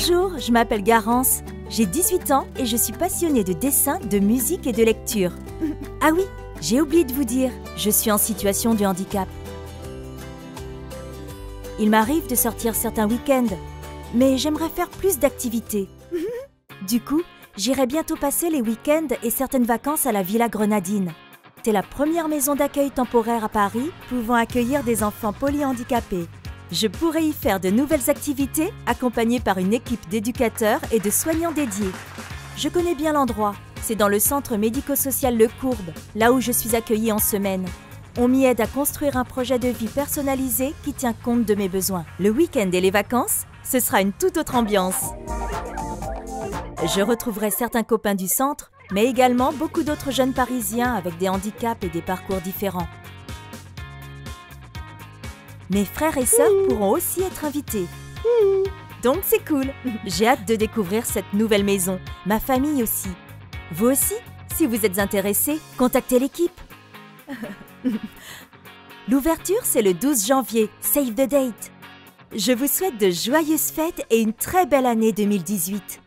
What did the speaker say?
Bonjour, je m'appelle Garance. J'ai 18 ans et je suis passionnée de dessin, de musique et de lecture. ah oui, j'ai oublié de vous dire, je suis en situation de handicap. Il m'arrive de sortir certains week-ends, mais j'aimerais faire plus d'activités. du coup, j'irai bientôt passer les week-ends et certaines vacances à la Villa Grenadine. C'est la première maison d'accueil temporaire à Paris pouvant accueillir des enfants polyhandicapés. Je pourrais y faire de nouvelles activités accompagnées par une équipe d'éducateurs et de soignants dédiés. Je connais bien l'endroit. C'est dans le centre médico-social Le Courbe, là où je suis accueillie en semaine. On m'y aide à construire un projet de vie personnalisé qui tient compte de mes besoins. Le week-end et les vacances, ce sera une toute autre ambiance. Je retrouverai certains copains du centre, mais également beaucoup d'autres jeunes parisiens avec des handicaps et des parcours différents. Mes frères et sœurs pourront aussi être invités. Donc c'est cool. J'ai hâte de découvrir cette nouvelle maison. Ma famille aussi. Vous aussi Si vous êtes intéressés, contactez l'équipe. L'ouverture, c'est le 12 janvier. Save the date. Je vous souhaite de joyeuses fêtes et une très belle année 2018.